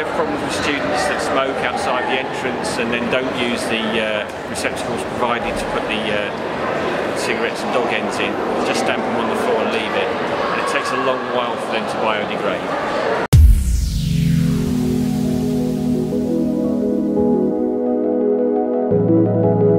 have problems with students that smoke outside the entrance and then don't use the uh, receptacles provided to put the uh, cigarettes and dog ends in. Just stamp them on the floor and leave it. And it takes a long while for them to biodegrade. Did you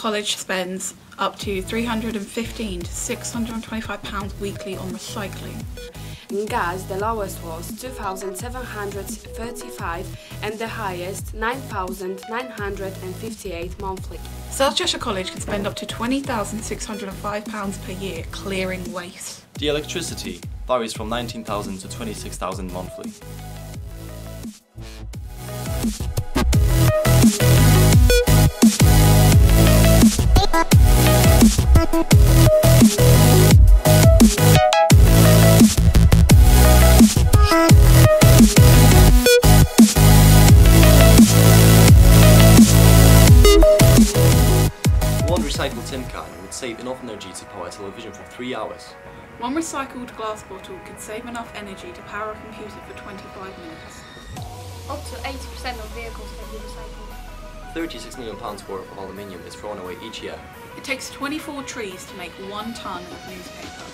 college spends up to 315 to 625 pounds weekly on recycling? In gas, the lowest was 2,735 and the highest 9,958 monthly. South Cheshire College can spend up to 20,605 pounds per year clearing waste. The electricity varies from 19,000 to 26,000 monthly. Recycled tin can would save enough energy to power a television for 3 hours. One recycled glass bottle could save enough energy to power a computer for 25 minutes. Up to 80% of vehicles can be recycled. 36 million pounds worth of aluminium is thrown away each year. It takes 24 trees to make one tonne of newspaper.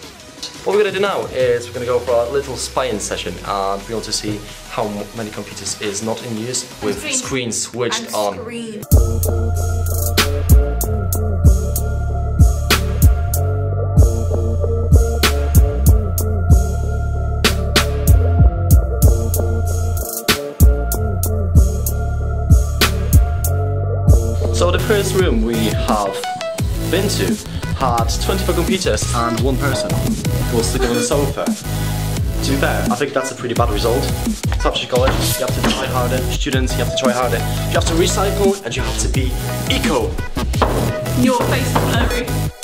What we're going to do now is we're going to go for a little spying session and we want to see how many computers is not in use with screen. screens switched and on. screen. So the first room we have been to had 24 computers and one person was sitting on the sofa. To be fair, I think that's a pretty bad result. Subject college, you have to try harder. Students, you have to try harder. You have to recycle and you have to be eco. Your face is blurry.